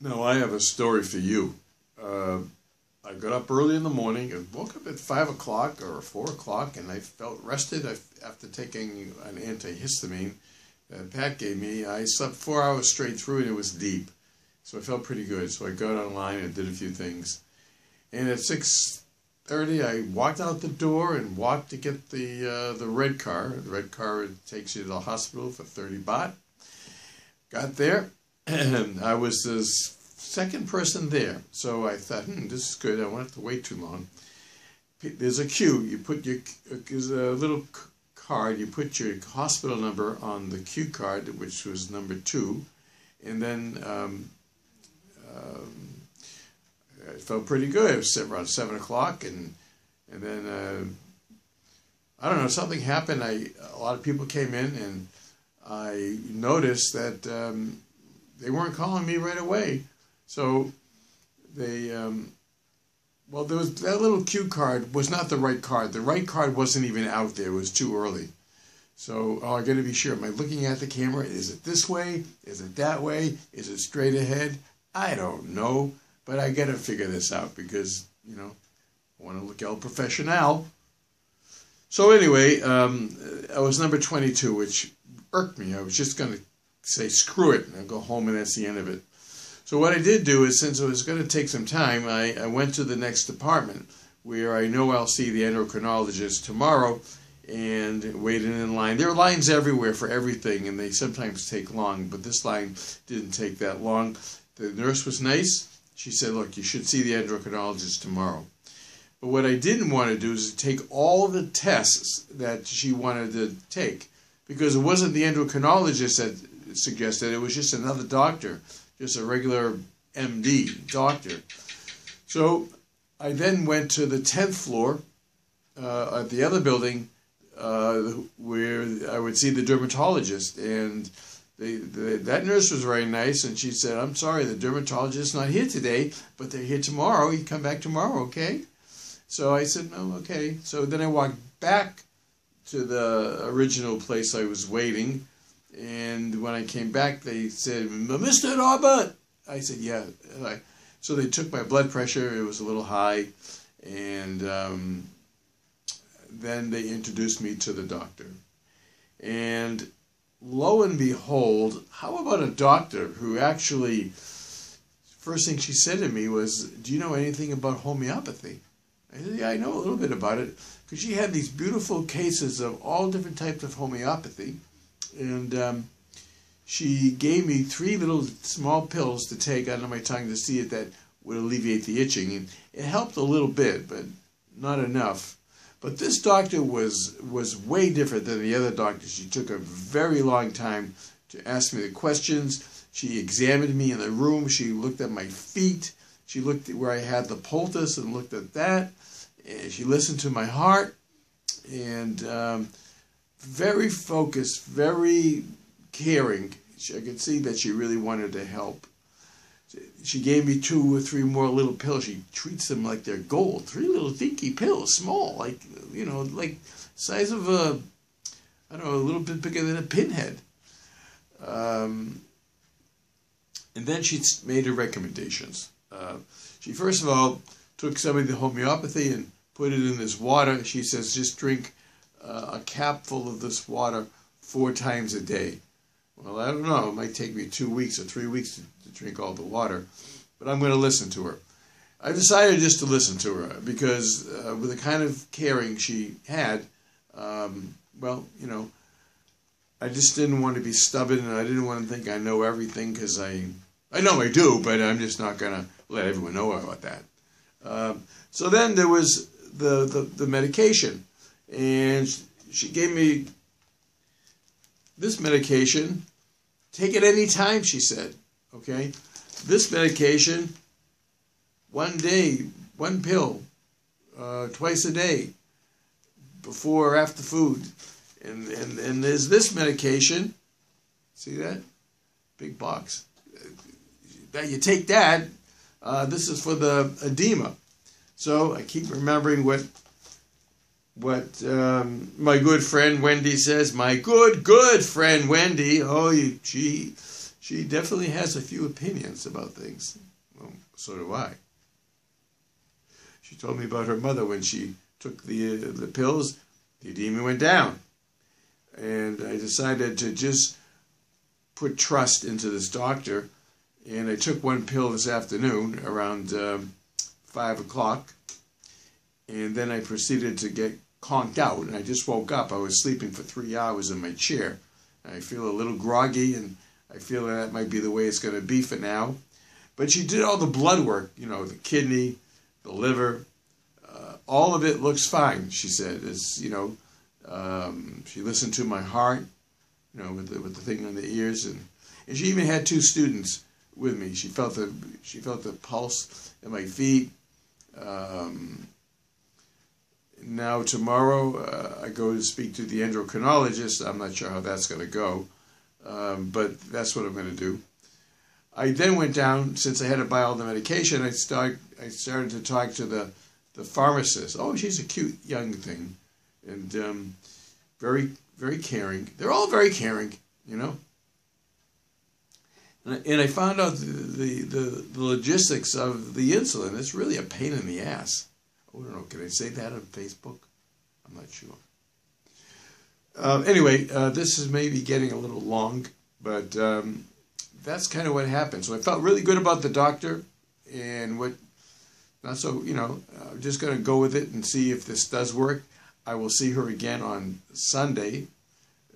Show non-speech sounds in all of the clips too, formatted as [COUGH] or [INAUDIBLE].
No, I have a story for you. Uh, I got up early in the morning and woke up at 5 o'clock or 4 o'clock and I felt rested after taking an antihistamine that Pat gave me. I slept four hours straight through and it was deep. So I felt pretty good. So I got online and did a few things. And at 6.30 I walked out the door and walked to get the, uh, the red car. The red car takes you to the hospital for 30 baht. Got there [CLEARS THROAT] I was the second person there. So I thought, hmm, this is good. I won't have to wait too long. There's a queue. You put your, there's a little card. You put your hospital number on the queue card, which was number two. And then um, um, it felt pretty good. It was around 7 o'clock. And, and then, uh, I don't know, something happened. I, a lot of people came in and I noticed that um, they weren't calling me right away. So they, um, well, there was that little cue card was not the right card. The right card wasn't even out there. It was too early. So oh, I got to be sure. Am I looking at the camera? Is it this way? Is it that way? Is it straight ahead? I don't know, but I got to figure this out because you know I want to look el professional. So anyway, um, I was number 22, which irked me. I was just going to say screw it and go home and that's the end of it. So what I did do is since it was going to take some time, I, I went to the next department where I know I'll see the endocrinologist tomorrow and waited in line. There are lines everywhere for everything and they sometimes take long, but this line didn't take that long. The nurse was nice. She said, look, you should see the endocrinologist tomorrow. But what I didn't want to do is take all the tests that she wanted to take because it wasn't the endocrinologist that suggested. It was just another doctor, just a regular MD doctor. So I then went to the 10th floor uh, at the other building uh, where I would see the dermatologist. And they, the, that nurse was very nice, and she said, I'm sorry, the dermatologist's not here today, but they're here tomorrow. You come back tomorrow, okay? So I said, no, okay. So then I walked back to the original place I was waiting, and when I came back, they said, Mr. Robert. I said, yeah. I, so they took my blood pressure. It was a little high. And um, then they introduced me to the doctor. And lo and behold, how about a doctor who actually, first thing she said to me was, do you know anything about homeopathy? I said, yeah, I know a little bit about it. Because she had these beautiful cases of all different types of homeopathy and um, she gave me three little small pills to take under my tongue to see if that would alleviate the itching, and it helped a little bit, but not enough. But this doctor was was way different than the other doctors. She took a very long time to ask me the questions. She examined me in the room. She looked at my feet. She looked at where I had the poultice and looked at that. And she listened to my heart. And um, very focused, very caring. I could see that she really wanted to help. She gave me two or three more little pills. She treats them like they're gold. Three little dinky pills, small, like, you know, like size of a, I don't know, a little bit bigger than a pinhead. Um, and then she made her recommendations. Uh, she first of all took some of the homeopathy and put it in this water. She says, just drink uh, a cap full of this water four times a day. Well, I don't know. It might take me two weeks or three weeks to, to drink all the water, but I'm going to listen to her. I decided just to listen to her because uh, with the kind of caring she had, um, well, you know, I just didn't want to be stubborn and I didn't want to think I know everything because I, I know I do, but I'm just not going to let everyone know about that. Um, so then there was the, the, the medication and she gave me this medication. Take it any time, she said. Okay? This medication, one day, one pill, uh, twice a day, before or after food. And, and, and there's this medication. See that? Big box. That you take that. Uh, this is for the edema. So I keep remembering what what um, my good friend Wendy says. My good, good friend Wendy. Oh, she, she definitely has a few opinions about things. Well, so do I. She told me about her mother when she took the uh, the pills, the edema went down, and I decided to just put trust into this doctor, and I took one pill this afternoon around um, five o'clock, and then I proceeded to get conked out, and I just woke up. I was sleeping for three hours in my chair. I feel a little groggy and I feel that might be the way it's going to be for now. But she did all the blood work, you know, the kidney, the liver, uh, all of it looks fine. She said, "It's you know." Um, she listened to my heart, you know, with the, with the thing on the ears, and and she even had two students with me. She felt the she felt the pulse in my feet. Um, now tomorrow uh, I go to speak to the endocrinologist. I'm not sure how that's going to go. Um, but that's what I'm going to do. I then went down, since I had to buy all the medication, I, start, I started to talk to the, the pharmacist. Oh, she's a cute young thing and um, very, very caring. They're all very caring, you know. And I, and I found out the, the, the, the logistics of the insulin. It's really a pain in the ass. I don't know, can I say that on Facebook? I'm not sure. Uh, anyway, uh, this is maybe getting a little long, but um, that's kind of what happened. So I felt really good about the doctor, and what not so you know. I'm just going to go with it and see if this does work. I will see her again on Sunday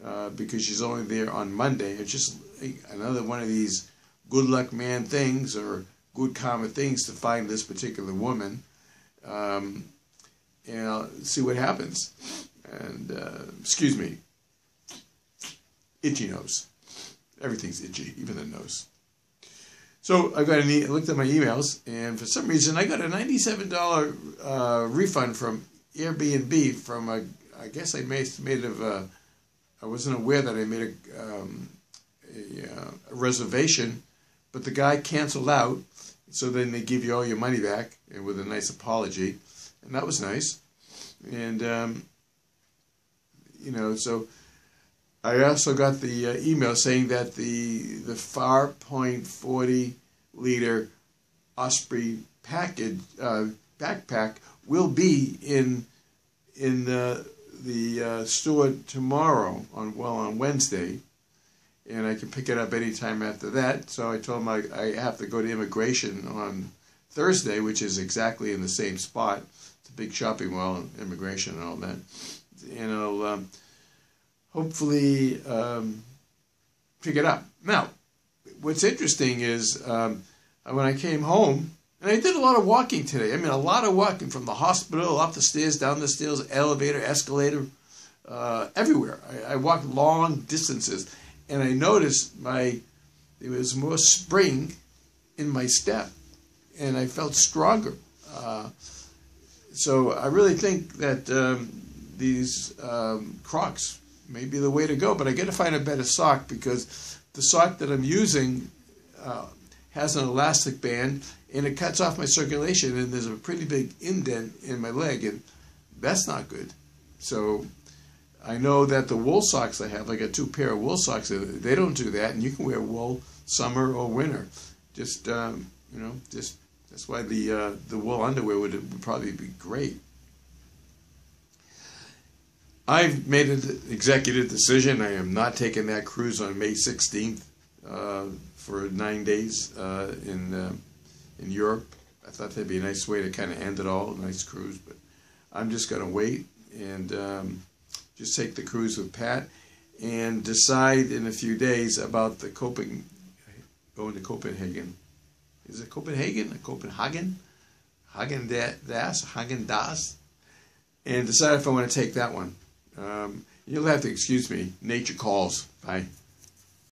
uh, because she's only there on Monday. It's just another one of these good luck man things or good karma things to find this particular woman, um, and I'll see what happens and uh, excuse me, itchy nose. Everything's itchy, even the nose. So I got an e- looked at my emails, and for some reason I got a ninety-seven dollar uh, refund from Airbnb from a. I guess I made made of. Uh, I wasn't aware that I made a, um, a, uh, a reservation, but the guy canceled out. So then they give you all your money back, and with a nice apology, and that was nice. And um, you know, so I also got the uh, email saying that the the Farpoint 40 liter Osprey package uh, backpack will be in in the the uh, store tomorrow on well on Wednesday, and I can pick it up anytime after that. So I told him I, I have to go to immigration on Thursday, which is exactly in the same spot. It's a big shopping mall, immigration and all that and I'll um, hopefully um, pick it up. Now, what's interesting is um, when I came home, and I did a lot of walking today. I mean, a lot of walking from the hospital up the stairs, down the stairs, elevator, escalator, uh, everywhere. I, I walked long distances, and I noticed my there was more spring in my step, and I felt stronger. Uh, so I really think that um, these um, Crocs may be the way to go. But I got to find a better sock because the sock that I'm using uh, has an elastic band and it cuts off my circulation and there's a pretty big indent in my leg and that's not good. So I know that the wool socks I have, I got two pair of wool socks, they don't do that and you can wear wool summer or winter. Just, um, you know, just that's why the uh, the wool underwear would, would probably be great. I've made an executive decision. I am not taking that cruise on May 16th uh, for nine days uh, in uh, in Europe. I thought that'd be a nice way to kind of end it all, nice cruise. But I'm just going to wait and um, just take the cruise with Pat and decide in a few days about the Copenhagen, going to Copenhagen. Is it Copenhagen? Copenhagen? Häagen-Dazs? Hagen Das? And decide if I want to take that one. Um, you'll have to excuse me. Nature calls. Bye.